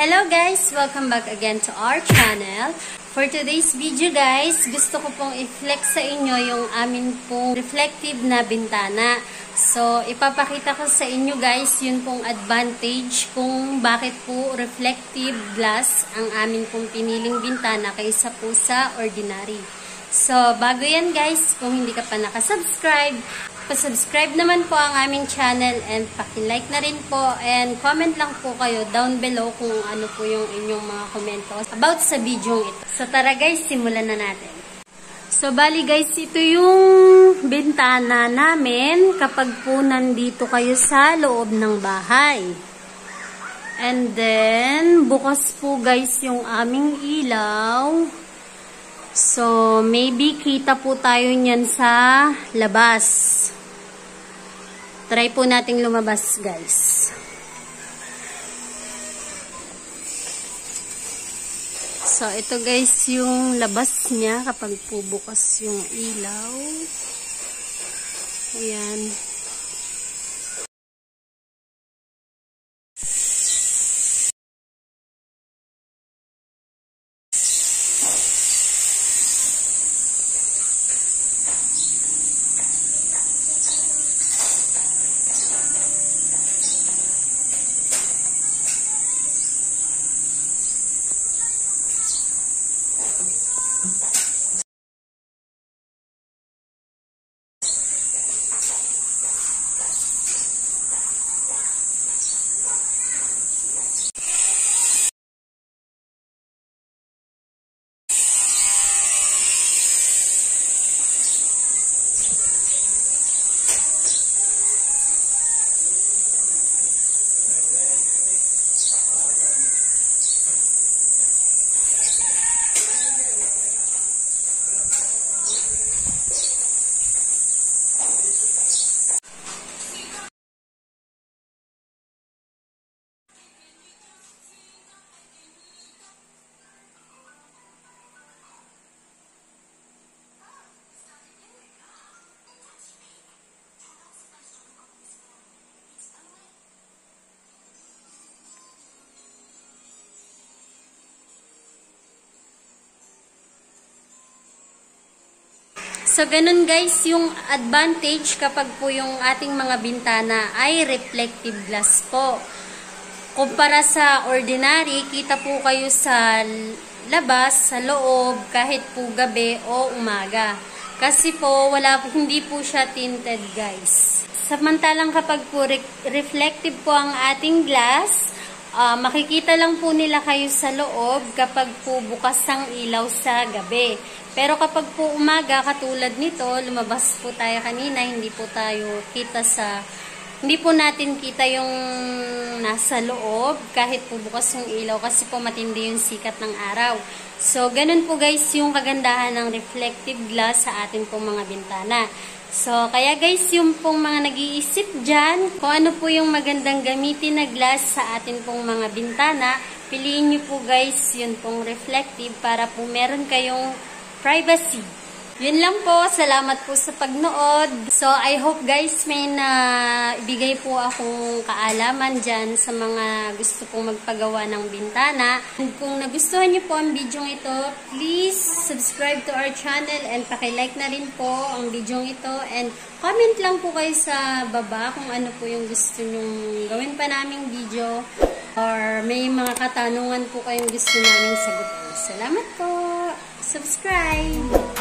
Hello guys! Welcome back again to our channel. For today's video guys, gusto ko pong i-flex sa inyo yung amin pong reflective na bintana. So, ipapakita ko sa inyo guys yun pong advantage kung bakit po reflective glass ang amin pong piniling bintana kaysa po sa ordinary. So, bago yan guys, kung hindi ka pa nakasubscribe, pa-subscribe naman po ang aming channel and paki-like na rin po and comment lang po kayo down below kung ano po yung inyong mga komentos about sa video ito. So tara guys, simulan na natin. So bali guys, ito yung bintana namin kapag po nandito kayo sa loob ng bahay. And then, bukas po guys yung aming ilaw. So, maybe kita po tayo niyan sa labas. Try po nating lumabas, guys. So, ito guys yung labas niya kapag po bukas yung ilaw. Ayan. So, ganun guys, yung advantage kapag po yung ating mga bintana ay reflective glass po. Kumpara sa ordinary, kita po kayo sa labas, sa loob, kahit po gabi o umaga. Kasi po, wala, hindi po siya tinted guys. Samantalang kapag po re reflective po ang ating glass, uh, makikita lang po nila kayo sa loob kapag po bukas ang ilaw sa gabi. Pero kapag po umaga, katulad nito, lumabas po tayo kanina, hindi po tayo kita sa, hindi po natin kita yung nasa loob, kahit po bukas yung ilaw, kasi po matindi yung sikat ng araw. So, ganun po guys yung kagandahan ng reflective glass sa atin pong mga bintana. So, kaya guys, yung pong mga nag-iisip dyan, kung ano po yung magandang gamitin na glass sa atin pong mga bintana, piliin nyo po guys yun pong reflective para po meron kayong privacy. Yun lang po. Salamat po sa pagnood. So, I hope guys may na ibigay po akong kaalaman dyan sa mga gusto pong magpagawa ng bintana. Kung nagustuhan niyo po ang video ito, please subscribe to our channel and pakilike na rin po ang video ito. And comment lang po kayo sa baba kung ano po yung gusto nyong gawin pa naming video or may mga katanungan po kayong gusto namin sagutin. Salamat po! subscribe!